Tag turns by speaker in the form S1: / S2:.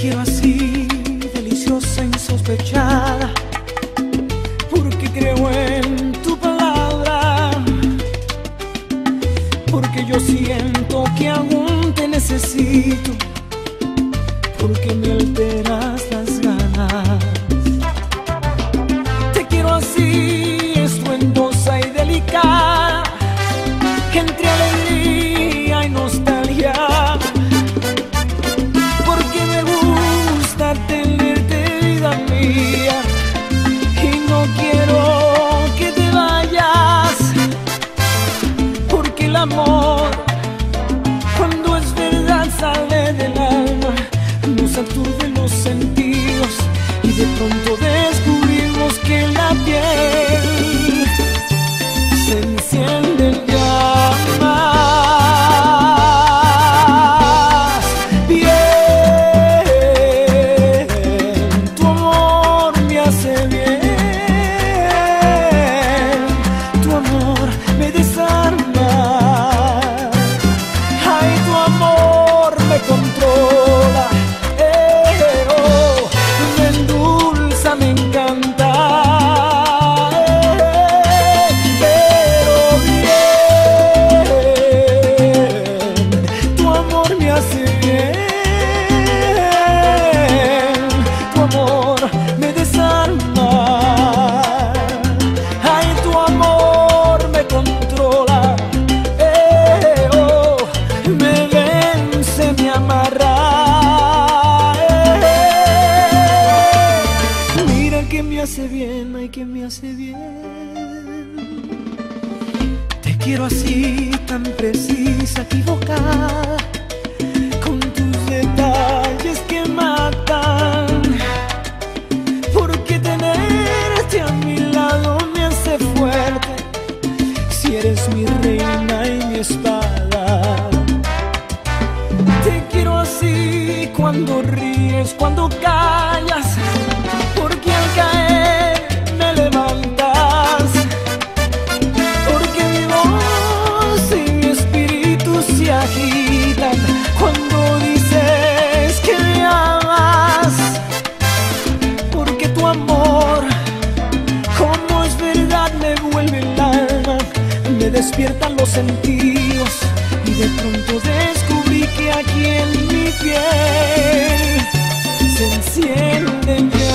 S1: quiero así, deliciosa, insospechada, porque creo en tu palabra, porque yo siento que aún te necesito, porque me alteras las ganas. Descubrimos que la piel se enciende en llamas. Bien, tu amor me hace bien, tu amor me desarma. Ay, tu amor me controla, ay, que me hace bien. Te quiero así, tan precisa, equivocada, con tus detalles que matan. Porque tenerte a mi lado me hace fuerte, si eres mi reina y mi espada. Te quiero así cuando ríes, cuando caes despiertan los sentidos y de pronto descubrí que aquí en mi piel se enciende.